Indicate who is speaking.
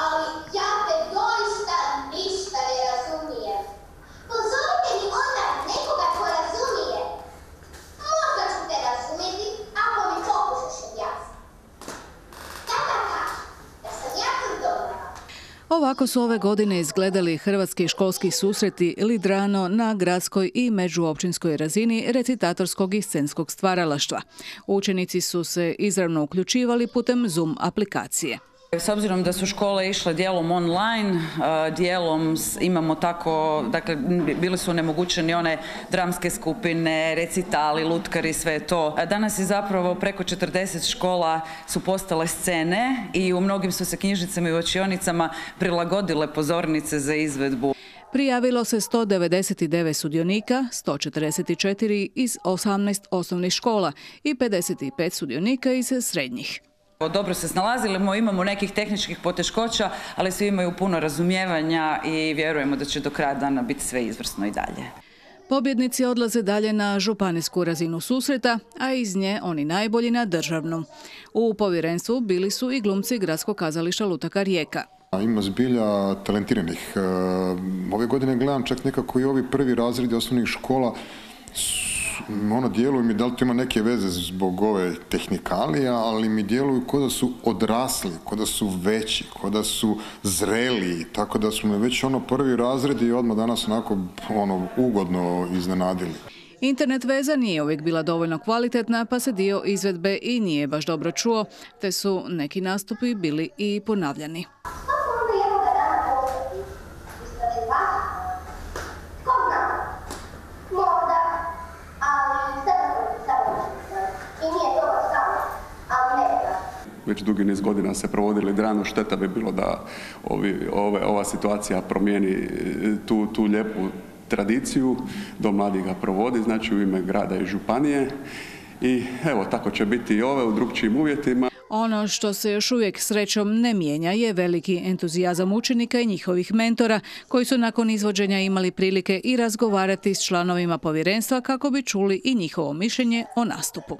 Speaker 1: ali ja doista ništa ne razumije.
Speaker 2: Ovako su ove godine izgledali hrvatski školski susreti Lidrano na gradskoj i međuopćinskoj razini recitatorskog i scenskog stvaralaštva. Učenici su se izravno uključivali putem Zoom aplikacije.
Speaker 3: S obzirom da su škole išle dijelom online, a, dijelom imamo tako, dakle, bili su onemogućeni one dramske skupine, recitali, lutkari, sve to. Danas je zapravo preko 40 škola su postale scene i u mnogim su se knjižnicama i učionicama prilagodile pozornice za izvedbu.
Speaker 2: Prijavilo se 199 sudionika, 144 iz 18 osnovnih škola i 55 sudionika iz srednjih.
Speaker 3: Dobro se snalazili, mo imamo nekih tehničkih poteškoća, ali svi imaju puno razumijevanja i vjerujemo da će do kraja dana biti sve izvrsno i dalje.
Speaker 2: Pobjednici odlaze dalje na županijsku razinu susreta, a iz nje oni najbolji na državnu. U povjerenstvu bili su i glumci Gradskog kazališta Lutaka Rijeka.
Speaker 4: Ima zbilja talentiranih. E, Ove godine gledam čak nekako i ovi prvi razredi osnovnih škola ono djeluju mi, da li to ima neke veze zbog ove tehnikalije, ali mi djeluju kao da su odrasli, kao da su veći, kao da su zreli, tako da su me već ono prvi razredi i odmah danas onako ono ugodno iznenadili.
Speaker 2: Internet veza nije uvijek bila dovoljno kvalitetna, pa se dio izvedbe i nije baš dobro čuo, te su neki nastupi bili i ponavljani.
Speaker 1: Kako onda jednoga dana postati istraživač? Ko zna? Možda, ali sada sam I nije to baš samo, ali ne baš.
Speaker 5: Već dugi niz godina se provodili drano, šteta bi bilo da ovi, ove, ova situacija promijeni e, tu, tu lijepu tradiciju, do mladih ga provodi, znači u ime grada i županije i evo tako će biti i ove u drugčijim uvjetima.
Speaker 2: Ono što se još uvijek srećom ne mijenja je veliki entuzijazam učenika i njihovih mentora koji su nakon izvođenja imali prilike i razgovarati s članovima povjerenstva kako bi čuli i njihovo mišljenje o nastupu.